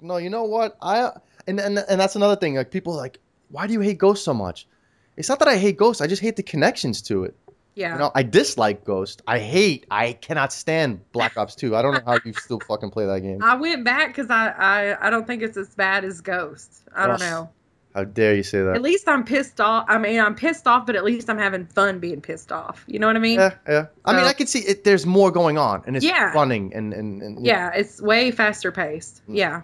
no, you know what? I and and and that's another thing. Like people are like, why do you hate Ghost so much? It's not that I hate Ghost. I just hate the connections to it. Yeah. You know, I dislike Ghost. I hate. I cannot stand Black Ops 2. I don't know how you still fucking play that game. I went back because I, I I don't think it's as bad as Ghost. I don't Ugh. know. How dare you say that? At least I'm pissed off. I mean, I'm pissed off, but at least I'm having fun being pissed off. You know what I mean? Yeah, yeah. I mean, I can see it. There's more going on, and it's Yeah. running, and and, and Yeah, it's way faster paced. Mm. Yeah.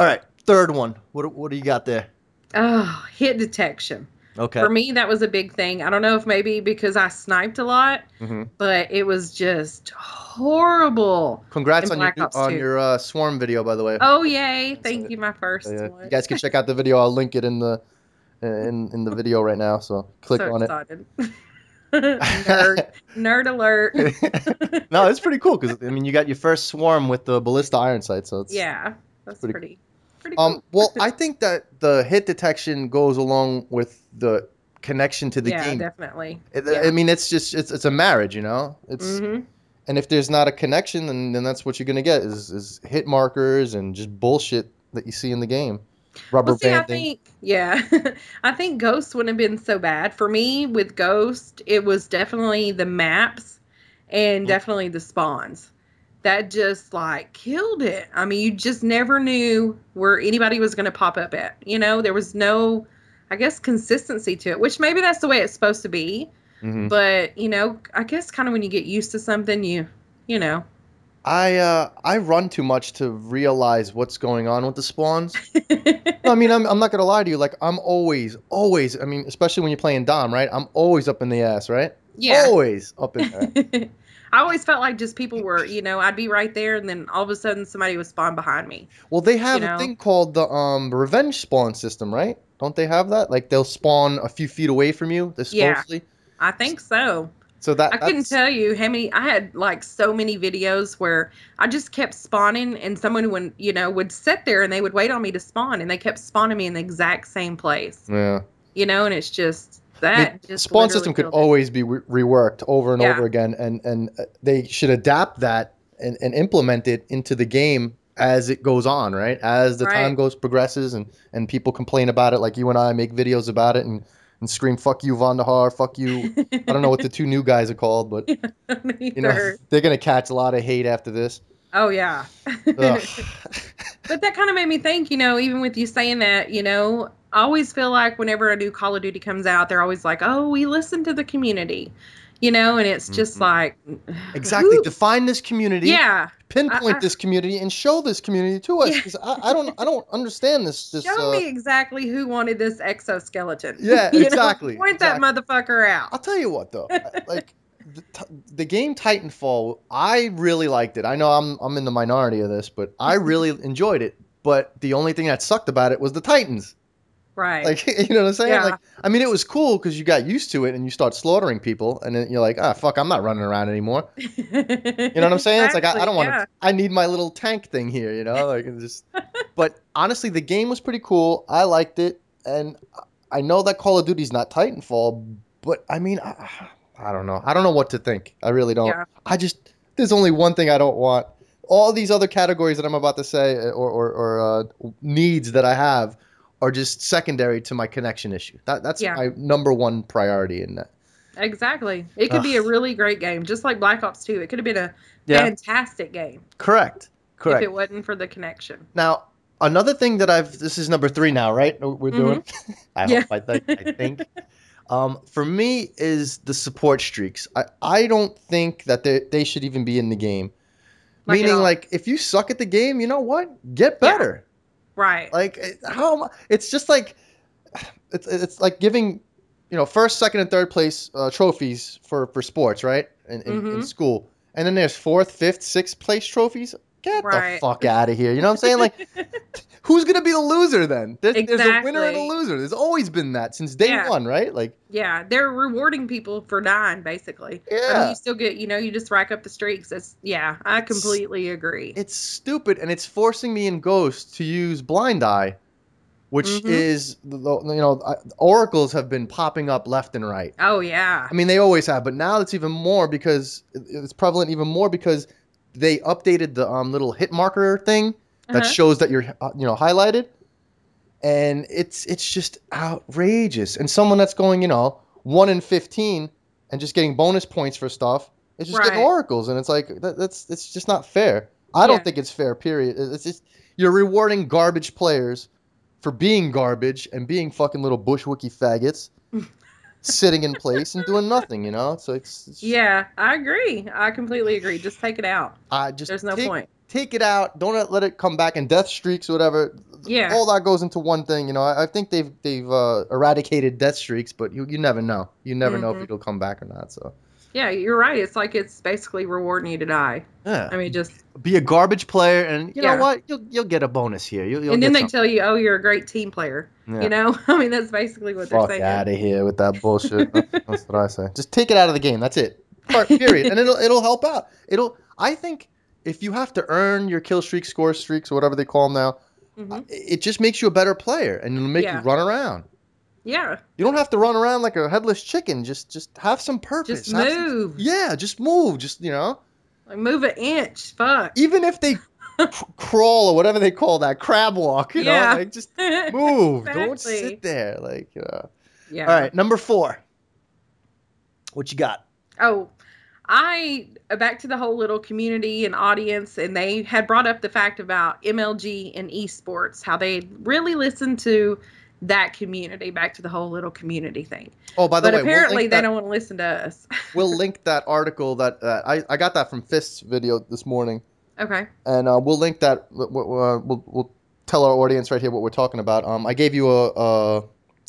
All right, third one. What what do you got there? Oh, hit detection. Okay. For me, that was a big thing. I don't know if maybe because I sniped a lot, hmm but it was just horrible. Congrats on your Ops on 2. your uh, swarm video, by the way. Oh yay! Thank So, you, my first So, yeah, one. you guys can check out the video. I'll link it in the in in the video right now. So click so on excited. Nerd, nerd alert. no, it's pretty cool because I mean you got your first swarm with the ballista iron sight, so it's yeah, that's Pretty- pretty, pretty, cool. Um, well, I think that the hit detection goes along with the connection to the yeah, game. definitely. It- yeah. I mean, it's just it's it's a marriage, you know. It's hmm and if there's not a connection, then then that's what you're gonna get is is hit markers and just bullshit that you see in the game. Rubber Well, see, I think, yeah, I think Ghost wouldn't have been so bad for me. With Ghost, it was definitely the maps and Mhm. definitely the spawns that just like killed it. I mean, you just never knew where anybody was going to pop up at. You know, there was no, I guess, consistency to it, which maybe that's the way it's supposed to be. Mhm. But you know, I guess kind of when you get used to something, you, you know, I uh I run too much to realize what's going on with the spawns. I mean, I'm, I'm not gonna lie to you. Like, I'm always, always. I mean, especially when you're playing Dom, right? I'm always up in the ass, right? yeah. Always up in there. I always felt like just people were, you know, I'd be right there, and then all of a sudden somebody would spawn behind me. Well, they have You a know? thing called the um revenge spawn system, right? Don't they have that? Like they'll spawn a few feet away from you, they're Yeah. I think so. So that I couldn't tell you how many. I had like so many videos where I just kept spawning, and someone would, you know, would sit there and they would wait on me to spawn, and they kept spawning me in the exact same place, Yeah. you know, and it's just I that. mean, just spawn system could always be re- reworked over and Yeah. over again, and and uh, they should adapt that and, and implement it into the game as it goes on, right? As the time goes progresses, and and people complain about it, like you and I make videos about it, and and scream "fuck you, Vonderhaar," "fuck you." I don't know what the two new guys are called, but you know they're gonna catch a lot of hate after this. Oh yeah. Ugh. But that kind of made me think, you know, even with you saying that, you know, I always feel like whenever a new Call of Duty comes out, they're always like, "Oh, we listen to the community," you know, and it's just Mhm. like, exactly. who- Define this community. yeah, Pinpoint I- I- this community and show this community to us. Yeah. Because I, I don't, I don't understand this. this show uh, me exactly who wanted this exoskeleton. Yeah, You know, exactly, Point that motherfucker out. I'll tell you what though, like the, the game Titanfall, I really liked it. I know I'm I'm in the minority of this, but I really enjoyed it. But the only thing that sucked about it was the Titans. Right. Like you know what I'm saying? Yeah. Like I mean, it was cool because you got used to it and you start slaughtering people, and then you're like, ah, fuck, I'm not running around anymore. you know what I'm saying? It's like I, I don't want to. I need my little tank thing here. You know, like it's just. but honestly, the game was pretty cool. I liked it, and I know that Call of Duty's not Titanfall, but I mean, I, I don't know. I don't know what to think. I really don't. Yeah. I just there's only one thing I don't want. All these other categories that I'm about to say, or or, or uh, needs that I have, are just secondary to my connection issue. That that's Yeah. my number one priority in that. Exactly. It could be a really great game, just like Black Ops 2. It could have been a Yeah. fantastic game Correct. Correct. if it wasn't for the connection. Now, another thing that I've this is number three now, right? We're doing. I Yeah. hope. I think. I think. Um, for me, is the support streaks. I, I don't think that they they should even be in the game. Like Meaning, like, if you suck at the game, you know what? Get Yeah. better. Right. Like, how am I? It's just like, it's it's like giving, you know, first, second, and third place uh, trophies for for sports, right? In, in, in Mhm. school, and then there's fourth, fifth, sixth place trophies. Get the fuck out of here. You know what I'm saying? Like, who's gonna be the loser then? There's, there's a winner and a loser. There's always been that since day Yeah. one, right? Like, yeah, they're rewarding people for dying, basically. Yeah, you still get, you know, you just rack up the streaks. It's yeah, I completely agree. it's stupid, and it's forcing me in Ghost to use Blind Eye, which Mhm. is you know oracles have been popping up left and right. Oh yeah, I mean, they always have, but now it's even more because it's prevalent even more because they updated the um, little hit marker thing that uh-huh. shows that you're uh, you know highlighted, and it's it's just outrageous. And someone that's going you know one in fifteen and just getting bonus points for stuff, it's just right. getting oracles, and it's like that, that's it's just not fair. I don't think it's fair. Period. It's just you're rewarding garbage players for being garbage and being fucking little bushwookie faggots. sitting in place and doing nothing, you know. So it's, it's, yeah, I agree. I completely agree. Just take it out. I just there's no take, point. Take it out. Don't let it come back in death streaks or whatever. Yeah, all that goes into one thing. You know, I, I think they've they've uh, eradicated death streaks, but you you never know. You never mm-hmm. know if mm-hmm. it'll come back or not. So. Yeah, you're right. It's like it's basically rewarding you to die. Yeah. I mean, just be a garbage player, and you yeah. know what? You'll you'll get a bonus here. You'll, you'll and then they something. tell you, oh, you're a great team player. Yeah. You know, I mean, that's basically what Fuck they're saying. out of here with that bullshit. that's what I say. Just take it out of the game. That's it. Part, Period. and it'll it'll help out. It'll. I think if you have to earn your kill streak, score streaks, or whatever they call them now, mm-hmm. it just makes you a better player, and it'll make yeah. you run around. Yeah. You don't have to run around like a headless chicken. Just just have some purpose. Just move. Some, yeah, just move. Just you know. Like move an inch. Fuck. Even if they crawl or whatever they call that crab walk, you yeah. know, like just move. exactly. Don't sit there. Like uh, Yeah. All right, number four. What you got? Oh, I uh, back to the whole little community and audience, and they had brought up the fact about MLG and esports, how they really listened to that community back to the whole little community thing. Oh, by the but way, apparently we'll they that, don't want to listen to us. we'll link that article that uh, I I got that from Fist's video this morning. Okay. And uh, we'll link that. We'll, we'll, we'll tell our audience right here what we're talking about. Um, I gave you a, a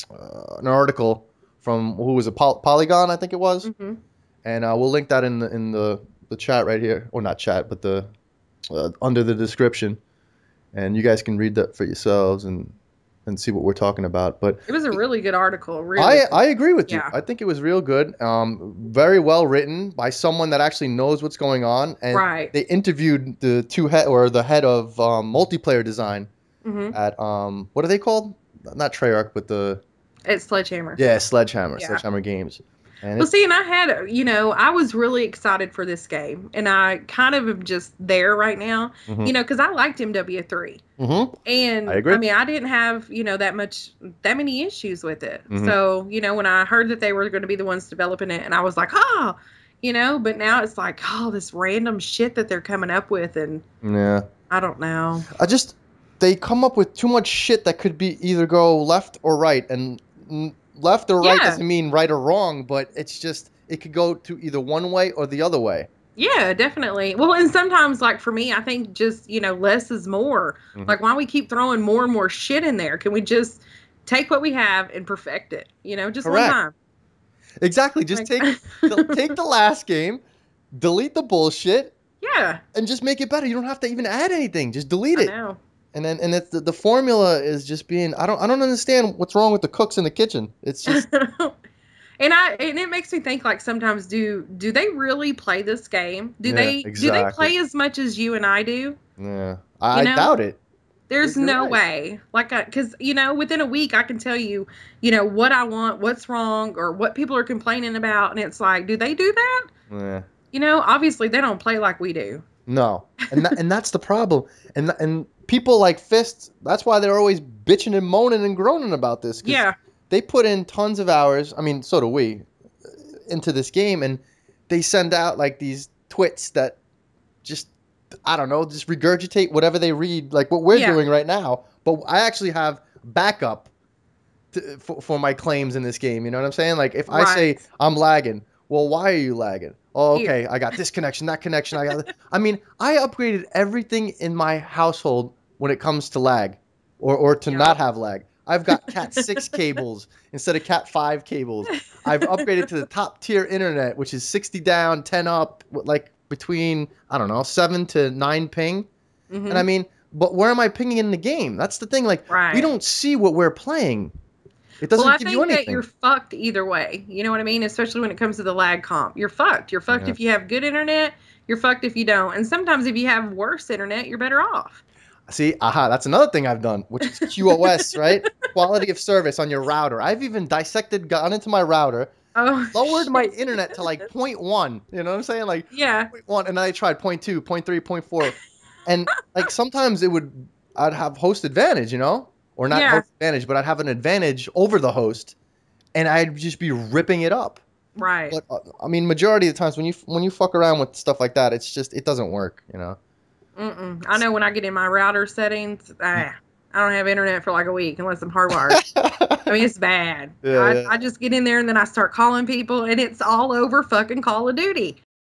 uh, an article from who was a Poly- Polygon, I think it was, mm-hmm. and uh, we'll link that in the in the the chat right here, or not chat, but the uh, under the description, and you guys can read that for yourselves and and see what we're talking about. But it was a really good article. Really, I I agree with you. I think it was real good. Um, very well written by someone that actually knows what's going on. And right. They interviewed the two head or the head of um, multiplayer design mm-hmm. at um what are they called? Not Treyarch, but the. It's Sledgehammer. Yeah, Sledgehammer. Yeah. Sledgehammer Games. And well, see, and I had, you know, I was really excited for this game, and I kind of am just there right now, mm-hmm. you know, because I liked MW3, mm-hmm. and I, agree. I mean, I didn't have, you know, that much, that many issues with it. Mm-hmm. So, you know, when I heard that they were going to be the ones developing it, and I was like, oh, you know, but now it's like, oh, this random shit that they're coming up with, and yeah, I don't know. I just they come up with too much shit that could be either go left or right, and left or right yeah. doesn't mean right or wrong, but it's just it could go to either one way or the other way. Yeah, definitely. Well, and sometimes, like for me, I think just you know less is more. Mm-hmm. Like, why we keep throwing more and more shit in there? Can we just take what we have and perfect it? You know, just Correct. one time. Exactly. Just like, take the, take the last game, delete the bullshit. Yeah. And just make it better. You don't have to even add anything. Just delete I it. Know and then and it's the, the formula is just being I don't I don't understand what's wrong with the cooks in the kitchen. It's just and I and it makes me think like sometimes do do they really play this game? Do yeah, they exactly. do they play as much as you and I do? Yeah, I, I doubt it. There's no right. way. Like, uh, because you know, within a week, I can tell you, you know, what I want, what's wrong, or what people are complaining about, and it's like, do they do that? Yeah. You know, obviously they don't play like we do. No, and that, and that's the problem. And and people like Fists, that's why they're always bitching and moaning and groaning about this. Yeah. They put in tons of hours. I mean, so do we into this game, and they send out like these twits that just I don't know, just regurgitate whatever they read, like what we're yeah. doing right now. But I actually have backup to, for, for my claims in this game. You know what I'm saying? Like if right. I say I'm lagging, well, why are you lagging? Oh, okay, I got this connection, that connection. I got. I mean, I upgraded everything in my household when it comes to lag or, or to yeah. not have lag. I've got Cat 6 cables instead of Cat 5 cables. I've upgraded to the top tier internet, which is 60 down, 10 up, like between, I don't know, 7 to 9 ping. Mm-hmm. And I mean, but where am I pinging in the game? That's the thing. Like, right. we don't see what we're playing. It doesn't well, I give think you anything. that you're fucked either way. You know what I mean? Especially when it comes to the lag comp. You're fucked. You're fucked yeah. if you have good internet. You're fucked if you don't. And sometimes if you have worse internet, you're better off. See, aha, that's another thing I've done, which is QoS, right? Quality of service on your router. I've even dissected, gone into my router, oh, lowered shit. my internet to like 0.1. You know what I'm saying? Like yeah, 0.1, and then I tried 0.2, 0.3, 0.4, and like sometimes it would I'd have host advantage, you know, or not Yeah. host advantage, but I'd have an advantage over the host, and I'd just be ripping it up. Right. But uh, I mean, majority of the times when you when you fuck around with stuff like that, it's just it doesn't work, you know. Mm-mm. I know when I get in my router settings, ah, I don't have internet for like a week unless I'm hardwired. I mean, it's bad. Yeah, I, yeah. I just get in there and then I start calling people, and it's all over fucking Call of Duty.